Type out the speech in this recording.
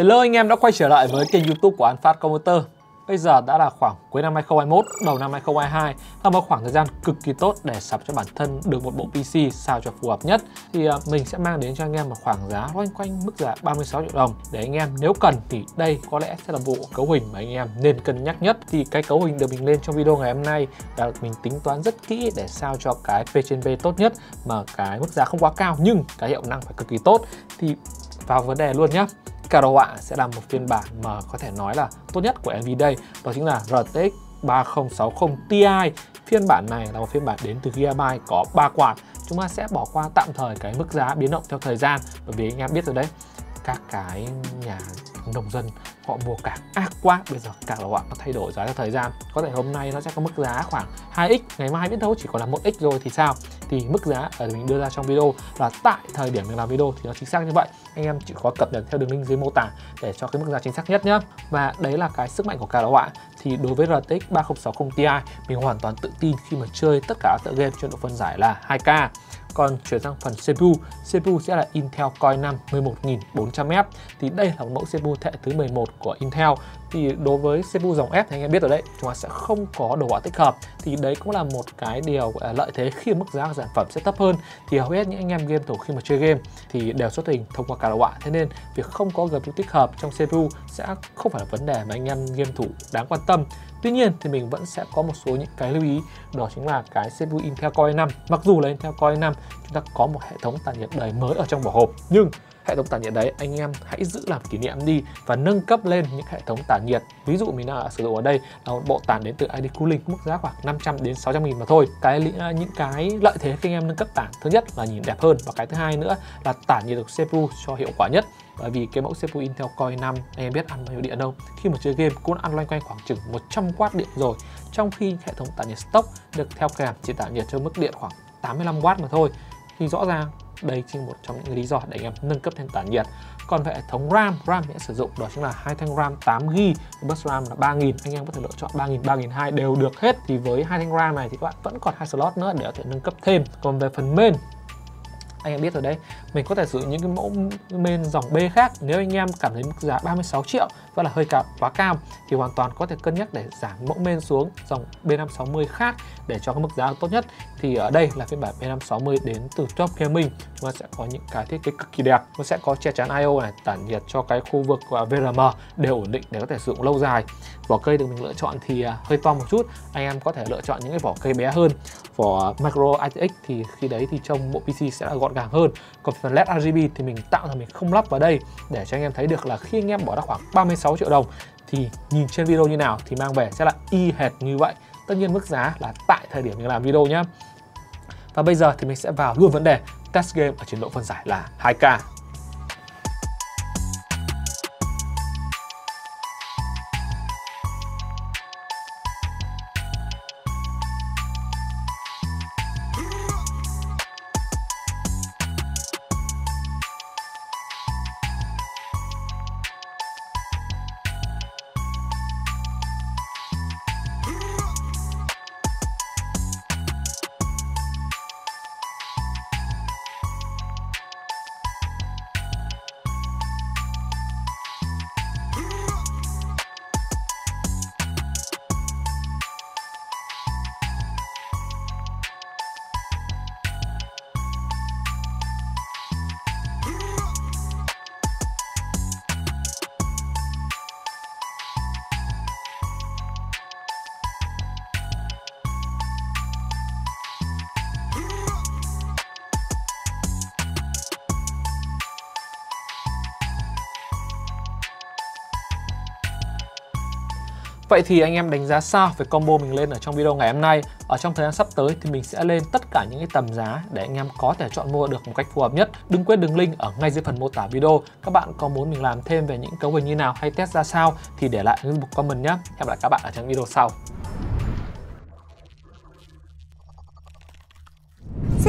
Hello anh em đã quay trở lại với kênh youtube của Anfast Computer. Bây giờ đã là khoảng cuối năm 2021, đầu năm 2022 là một khoảng thời gian cực kỳ tốt để sắm cho bản thân được một bộ PC sao cho phù hợp nhất. Thì à, mình sẽ mang đến cho anh em một khoảng giá loanh quanh mức giá 36 triệu đồng. Để anh em nếu cần thì đây có lẽ sẽ là bộ cấu hình mà anh em nên cân nhắc nhất. Thì cái cấu hình được mình lên trong video ngày hôm nay là mình tính toán rất kỹ để sao cho cái P trên P tốt nhất mà cái mức giá không quá cao nhưng cái hiệu năng phải cực kỳ tốt. Thì vào vấn đề luôn nhé card đồ họa sẽ là một phiên bản mà có thể nói là tốt nhất của Nvidia đó chính là RTX 3060 Ti. Phiên bản này là một phiên bản đến từ Gigabyte, có 3 quạt. Chúng ta sẽ bỏ qua tạm thời cái mức giá biến động theo thời gian, bởi vì anh em biết rồi đấy, các cái nhà nông dân họ mua càng ác quá. Bây giờ càng là họ có thay đổi giá theo thời gian. Có thể hôm nay nó sẽ có mức giá khoảng 2x ngày mai biết đâu chỉ còn là 1x rồi thì sao? Thì mức giá ở mình đưa ra trong video là tại thời điểm mình làm video thì nó chính xác như vậy. Anh em chỉ có cập nhật theo đường link dưới mô tả để cho cái mức giá chính xác nhất nhé và đấy là cái sức mạnh của cả đồ họa. Thì đối với RTX 3060 Ti mình hoàn toàn tự tin khi mà chơi tất cả các tựa game trên độ phân giải là 2K còn chuyển sang phần CPU, CPU sẽ là Intel Core 5 11400F thì đây là một mẫu CPU thế hệ thứ 11 của Intel. Thì đối với CPU dòng F thì anh em biết rồi đấy, chúng ta sẽ không có đồ họa tích hợp. Thì đấy cũng là một cái điều, gọi là, lợi thế khi mức giá của sản phẩm sẽ thấp hơn. Thì hầu hết những anh em game thủ khi mà chơi game thì đều xuất hình thông qua cả đồ họa. Thế nên việc không có GPU tích hợp trong CPU sẽ không phải là vấn đề mà anh em game thủ đáng quan tâm. Tuy nhiên thì mình vẫn sẽ có một số những cái lưu ý, đó chính là cái CPU Intel Core i5 mặc dù là Intel Core i5 chúng ta có một hệ thống tản nhiệt đời mới ở trong vỏ hộp, nhưng hệ thống tản nhiệt đấy, anh em hãy giữ làm kỷ niệm đi và nâng cấp lên những hệ thống tản nhiệt. Ví dụ mình đang sử dụng ở đây là một bộ tản đến từ ID Cooling mức giá khoảng 500 đến 600 nghìn mà thôi. Cái à, những cái lợi thế khi anh em nâng cấp tản, thứ nhất là nhìn đẹp hơn và cái thứ hai nữa là tản nhiệt được CPU cho hiệu quả nhất. Bởi vì cái mẫu CPU Intel Core i5 anh em biết ăn bao nhiêu điện đâu. Khi mà chơi game cũng ăn loanh quanh khoảng chừng 100W điện rồi. Trong khi hệ thống tản nhiệt stock được theo kèm chỉ tản nhiệt cho mức điện khoảng 85W mà thôi. Thì rõ ràng đây chính một trong những lý do để anh em nâng cấp thêm tản nhiệt. Còn về hệ thống RAM RAM sẽ sử dụng đó chính là hai thanh RAM 8GB bus RAM là 3000 anh em có thể lựa chọn 3000 3002 đều được hết. Thì với hai thanh RAM này thì các bạn vẫn còn hai slot nữa để có thể nâng cấp thêm. Còn về phần main anh em biết rồi đấy, mình có thể sử dụng những cái mẫu main dòng B khác nếu anh em cảm thấy mức giá 36 triệu vẫn là hơi cả quá cao thì hoàn toàn có thể cân nhắc để giảm mẫu main xuống dòng B560 khác để cho cái mức giá tốt nhất. Thì ở đây là phiên bản B560 đến từ Top Gaming ta sẽ có những cái thiết kế cực kỳ đẹp. Nó sẽ có che chắn IO này, tản nhiệt cho cái khu vực và VRM đều ổn định để có thể sử dụng lâu dài. Vỏ cây được mình lựa chọn thì à, hơi to một chút, anh em có thể lựa chọn những cái vỏ cây bé hơn. Vỏ micro ITX thì khi đấy thì trong bộ PC sẽ là gọn gàng hơn. Còn phần LED RGB thì mình tạo ra mình không lắp vào đây để cho anh em thấy được là khi anh em bỏ ra khoảng 36 triệu đồng thì nhìn trên video như nào thì mang về sẽ là y hệt như vậy. Tất nhiên mức giá là tại thời điểm mình làm video nhé và bây giờ thì mình sẽ vào luôn vấn đề test game ở trình độ phân giải là 2K Vậy thì anh em đánh giá sao về combo mình lên ở trong video ngày hôm nay? Ở trong thời gian sắp tới thì mình sẽ lên tất cả những cái tầm giá để anh em có thể chọn mua được một cách phù hợp nhất. Đừng quên đường link ở ngay dưới phần mô tả video. Các bạn có muốn mình làm thêm về những cấu hình như nào hay test ra sao thì để lại những mục comment nhé. Hẹn gặp lại các bạn ở trong video sau.